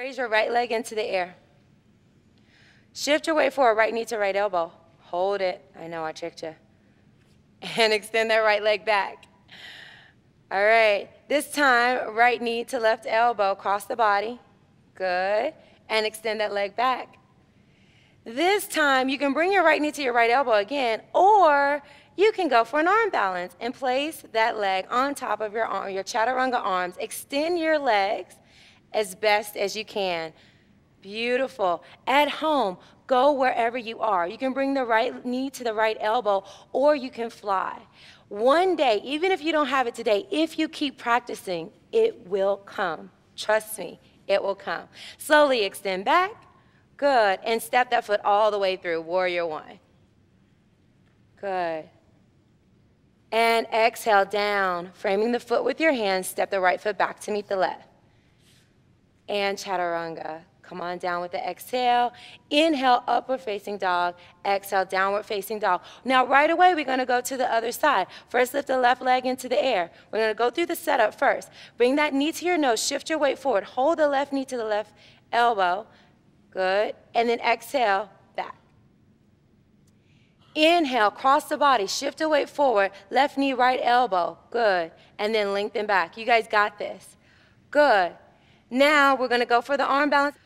Raise your right leg into the air. Shift your weight forward, right knee to right elbow. Hold it. I know I tricked you. And extend that right leg back. All right. This time, right knee to left elbow, cross the body. Good. And extend that leg back. This time, you can bring your right knee to your right elbow again, or you can go for an arm balance and place that leg on top of your arm, your chaturanga arms. Extend your legs as best as you can. Beautiful. At home, go wherever you are. You can bring the right knee to the right elbow, or you can fly. One day, even if you don't have it today, if you keep practicing, it will come. Trust me, it will come. Slowly extend back. Good. And step that foot all the way through. Warrior one. Good. And exhale down, framing the foot with your hands. Step the right foot back to meet the left. And chaturanga. Come on down with the exhale. Inhale, upward facing dog. Exhale, downward facing dog. Now, right away, we're to go to the other side. First, lift the left leg into the air. We're to go through the setup first. Bring that knee to your nose. Shift your weight forward. Hold the left knee to the left elbow. Good. And then exhale, back. Inhale, cross the body. Shift the weight forward. Left knee, right elbow. Good. And then lengthen back. You guys got this. Good. Now, we're going to go for the arm balance.